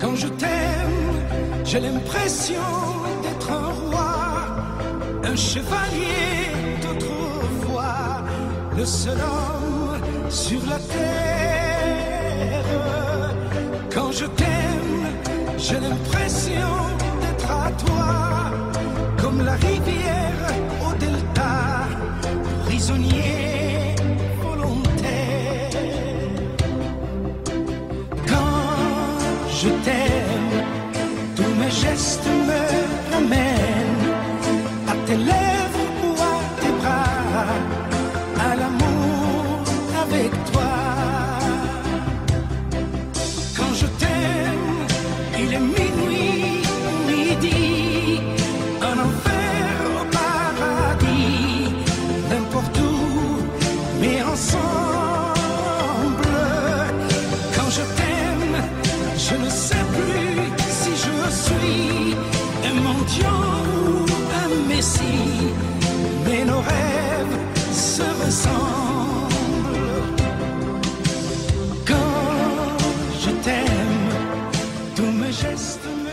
Quand je t'aime, j'ai l'impression d'être un roi, un chevalier d'autrefois, le seul homme sur la terre. Quand je t'aime, j'ai l'impression je t'aime, tous mes gestes me ramènent à tes lèvres ou à tes bras, à l'amour avec toi. Quand je t'aime, il est minuit, midi, un enfer au paradis, n'importe où, mais ensemble. sais plus si je suis un mendiant ou un messie, mais nos rêves se ressemblent. Quand je t'aime, tous mes gestes.